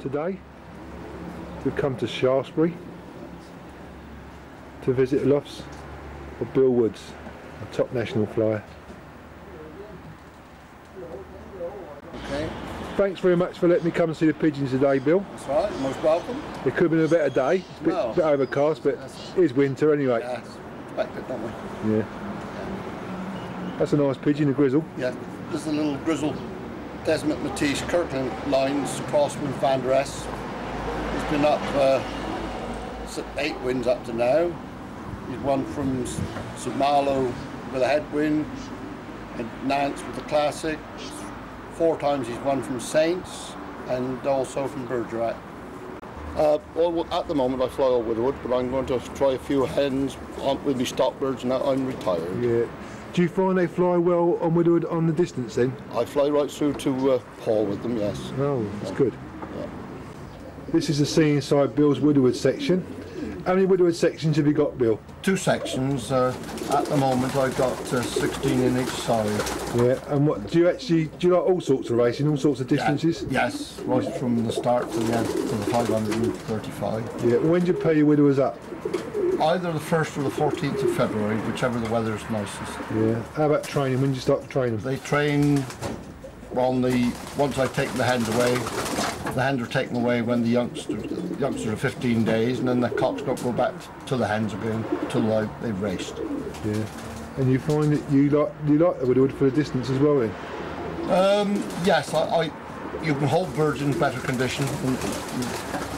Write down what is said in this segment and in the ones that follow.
today. We've come to Shaftesbury to visit the lofts of Bill Woods, a top national flyer. Okay, Thanks very much for letting me come and see the pigeons today, Bill. that's right. Most welcome. It could have been a better day, it's a bit, Well, bit overcast, but that's- it is winter anyway. Yeah, expect it, don't we? Yeah. That's a nice pigeon, a grizzle. Yeah, is a little grizzle Desmond Matisse Kirkland lines crossed with Van Der Es. He's been up uh, eight wins up to now. He's won from S- St Malo with a headwind, and Nantes with the classic. Four times he's won from Saintes and also from Bergerac. Uh, well, at the moment I fly over widowhood, but I'm going to try a few hens with me stock birds now I'm retired. Yeah. Do you find they fly well on widowhood on the distance then? I fly right through to uh, Pau with them, yes. Oh, that's good. Yeah. This is the scene inside Bill's widowhood section. How many widowhood sections have you got, Bill? Two sections. Uh, at the moment, I've got uh, 16 in each side. Yeah. And what do you actually do? You like all sorts of racing, all sorts of distances? Yes, right from the start to the end, to the 535. Yeah. When do you pay your widowhoods up? Either the 1st or the 14th of February, whichever the weather is nicest. Yeah. How about training? When do you start training? They train on the, once I've taken the hens away, the hens are taken away when the youngsters, youngsters are 15 days, and then the cocks got to go back to the hens again till they, they've raced. Yeah. And you find that you like you like the widowhood for the distance as well then? Yes, I, I you can hold birds in better condition,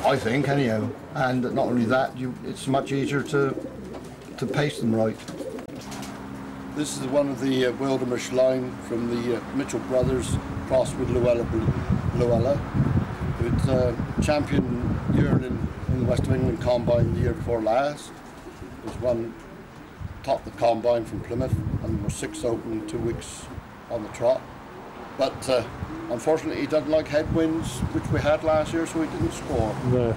I think, anyhow. And not only that, you it's much easier to to pace them right. This is one of the uh, Wildemish line from the uh, Mitchell brothers, crossed with Luella. Luella. It's uh, champion yearling in the West of England combine the year before last. Was one top the combine from Plymouth, and we're six open in two weeks on the trot. But uh, unfortunately, he doesn't like headwinds, which we had last year, so he didn't score. No.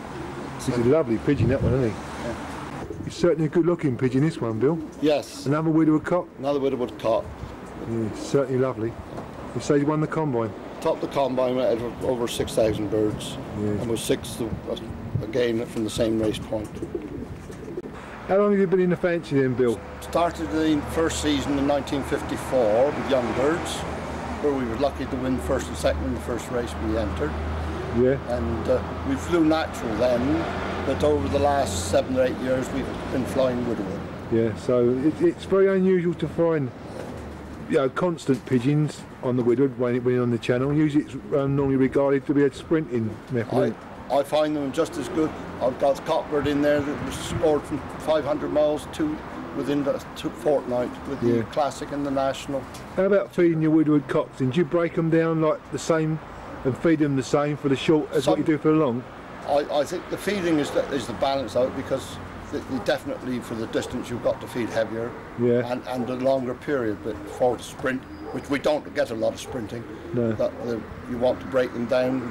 He's a lovely pigeon, that one, isn't he? Yeah. He's certainly a good looking pigeon, this one, Bill. Yes, Another widowhood cock. another widowhood cock. Yeah, certainly lovely. You say he won the combine? Topped the combine with over- over 6,000 birds, Yeah. and was sixth again from the same race point. How long have you been in the fancy then, Bill? Started the first season in 1954 with young birds, where we were lucky to win first and second in the first race we entered. Yeah. and uh, we flew natural then, but over the last seven or eight years we've been flying widowhood. Yeah, so it, it's very unusual to find you know, constant pigeons on the widowhood when it when on the channel. Usually it's um, normally regarded to be a sprinting method. I, I find them just as good. I've got cockbird in there that was scored from 500 miles to within the fortnight with the classic and the national. How about feeding your widowhood cocks? And do you break them down like the same and feed them the same for the short as what Some- you do for the long? I, I think the feeding is the, is the balance out because definitely for the distance you've got to feed heavier Yeah. and, and a longer period, but for the sprint, which we don't get a lot of sprinting, No. that the, you want to break them down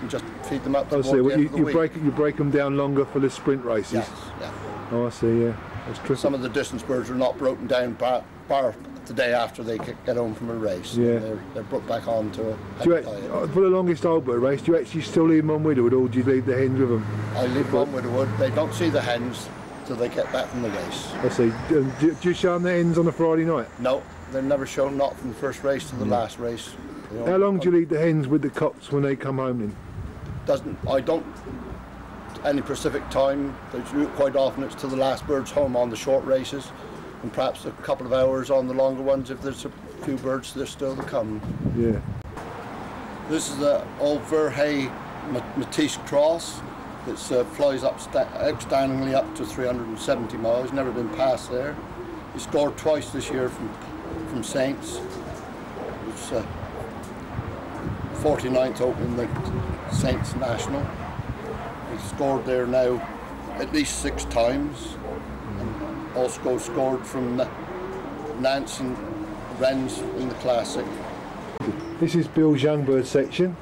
and just feed them up I towards see. the you, the you break you break them down longer for the sprint races. Yes, yeah. Oh, I see. Yeah, that's true. Some of the distance birds are not broken down bar, bar the day after they get home from a race. Yeah. They're, they're brought back onto a Do you, uh, for the longest old bird race, do you actually still leave them on widowhood, or do you leave the hens with them? I leave one with the wood. They don't see the hens till they get back from the race. I see. Do, do you show them the hens on a Friday night? No, they're never shown, not from the first race to the last race. Mm. How long do you leave the hens with the cocks when they come home then? Doesn't I don't any specific time. They do it quite often. It's till the last bird's home on the short races, and perhaps a couple of hours on the longer ones if there's a few birds that are still to come. Yeah. This is the old Verhey Matisse Cross. It uh, flies up outstandingly up to 370 miles. Never been past there. He scored twice this year from from Saintes. It's uh, 49th open the Saintes National. He scored there now at least six times. And also scored from Na- Nantes and in the Classic. This is Bill's young bird section,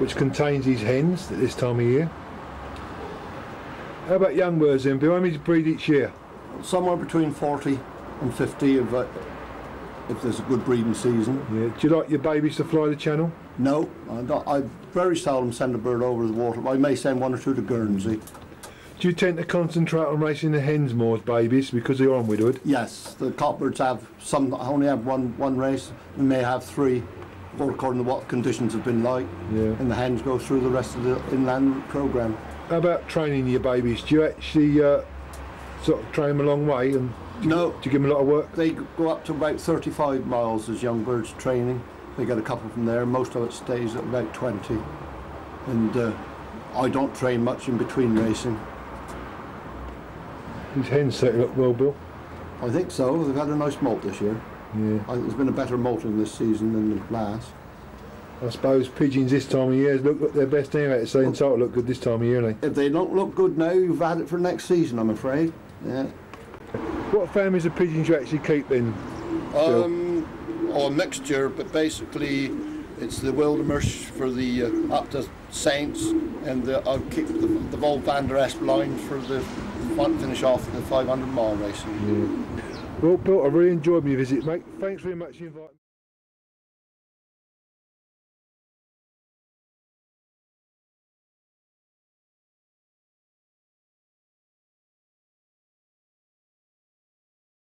which contains his hens at this time of year. How about young birds then, Bill? How many do you breed each year? somewhere between 40 and 50 of uh, if there's a good breeding season. Yeah. Do you like your babies to fly the channel? No, I, don't, I very seldom send a bird over the water. I may send one or two to Guernsey. Do you tend to concentrate on racing the hens more as babies because they're on widowhood? Yes, the cockbirds have some only have one one race. We may have three, all according to what conditions have been like. Yeah. And the hens go through the rest of the inland program. How about training your babies? Do you actually uh, sort of train them a long way and No, do you give them a lot of work? they go up to about 35 miles as young birds training. They get a couple from there. Most of it stays at about 20. And uh, I don't train much in between racing. These hens setting up well, Bill. I think so. They've had a nice molt this year. Yeah. I think there's been a better molting this season than the last. I suppose pigeons this time of year look at their best anyway. It's saying to look good this time of year, ain't If they don't look good now, you've had it for next season, I'm afraid. Yeah. What families of pigeons you actually keep then? Phil? Um, or a mixture, but basically it's the Wildermush for the uh, up to Saintes, and the, I'll keep the, the Vol van der Est line for the fun, finish off the 500 mile racing. Well, Bill, I really enjoyed my visit, mate. Thanks very much for inviting me.